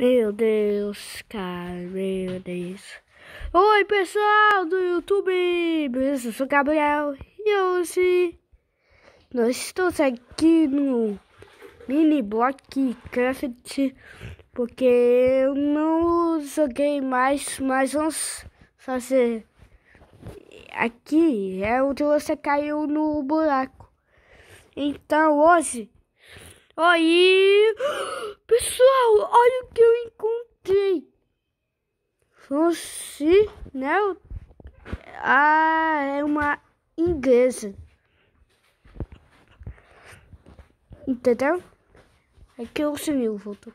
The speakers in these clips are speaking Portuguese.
Meu Deus, cara, meu Deus. Oi, pessoal do YouTube, beleza? Eu sou o Gabriel e hoje nós estamos aqui no mini block craft porque eu não joguei mais, mas vamos fazer aqui é onde você caiu no buraco. Então hoje Aí, pessoal, olha o que. Fosse, né? Ah, é uma inglesa. Entendeu? Aqui é o sininho voltou.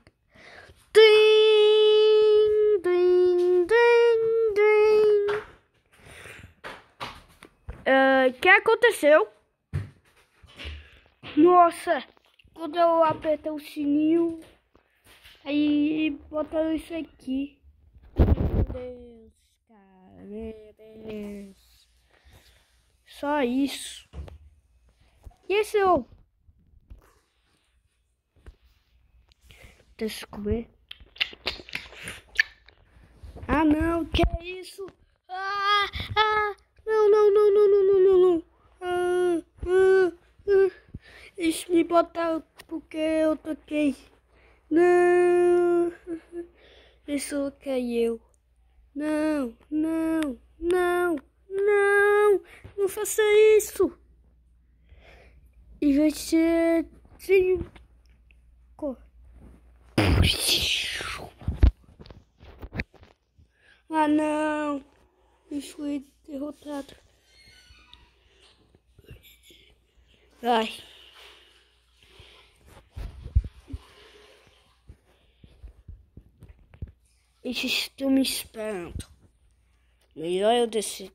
Ding, ding, ding, ding. O uh, que aconteceu? Nossa! quando eu apertar o sininho, aí botar isso aqui. Deus, cara. Só isso. E esse eu? Deixa eu comer. Ah não, que é isso? Ah, ah, não, não, não, não, não, não, não. Ah, ah, ah. Deixa me botar porque eu toquei. Não. Isso que é eu. Não, não, não, não. Não faça isso. E vai ser cinco. Ah não. Eu fui derrotado. Ai. Eles estão me esperando. Melhor eu descer.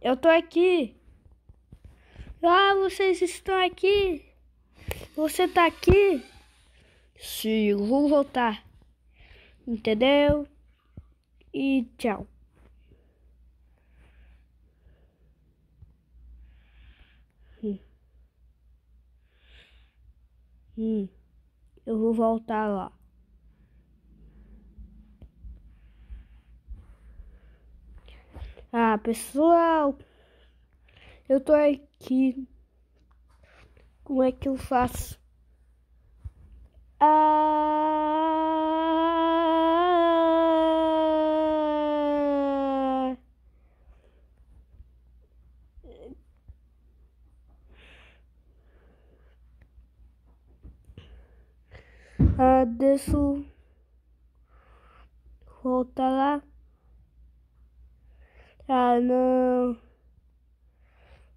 Eu tô aqui. Ah, vocês estão aqui. Você tá aqui? Sim, eu vou voltar. Entendeu? E tchau. Hum. Hum. Eu vou voltar lá. Ah, pessoal, eu tô aqui. Como é que eu faço? Ah... Ah, deixa eu voltar lá. Ah, não.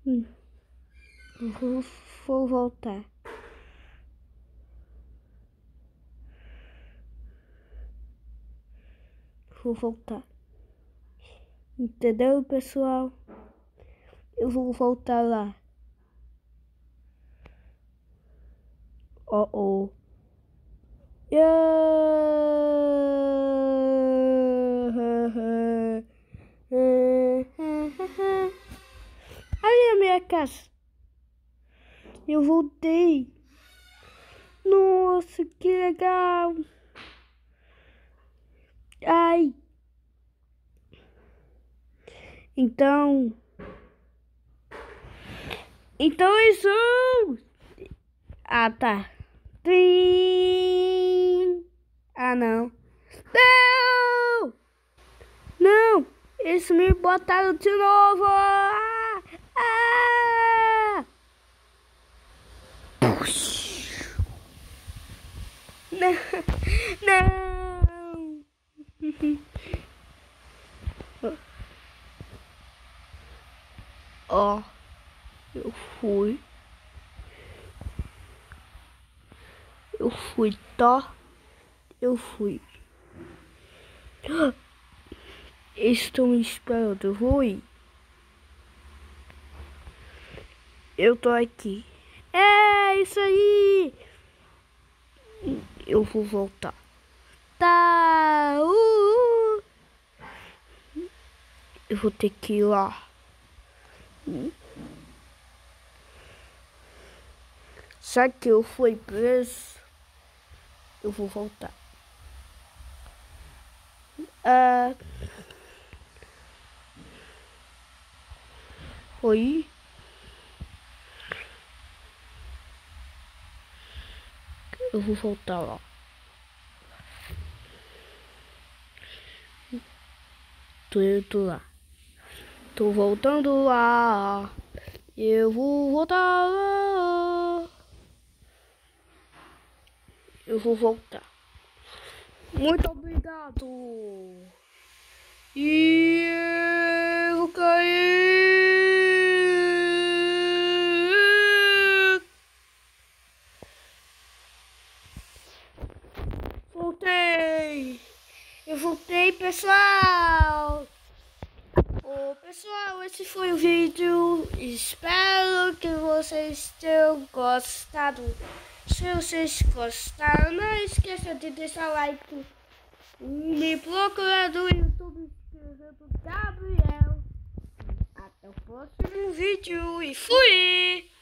Hum. Vou, voltar. Vou voltar. Entendeu, pessoal? Eu vou voltar lá. Oh, oh. Yeah. Eu voltei. Nossa, que legal. Ai. Então. Então isso. Ah, tá. Ah, não. Não! Não! Eles me botaram de novo! Ah! ah! Não! Não! Ó, oh, eu fui. Eu fui, tá? Eu fui. Estou me esperando, Rui. Eu tô aqui. É isso aí. Eu vou voltar. Tá. Uh, uh. Eu vou ter que ir lá. Será que eu fui preso? Eu vou voltar. Ah. Oi? Eu vou voltar lá. Tô, tô lá. Tô voltando lá. Eu vou voltar lá. Eu vou voltar. Muito obrigado. E eu vou cair. Voltei. Eu voltei, pessoal. Oh, pessoal, esse foi o vídeo. Espero que vocês tenham gostado. Se vocês gostaram, não esqueça de deixar like. Me procura no YouTube escrevendo Gabriel. Até o próximo vídeo e fui!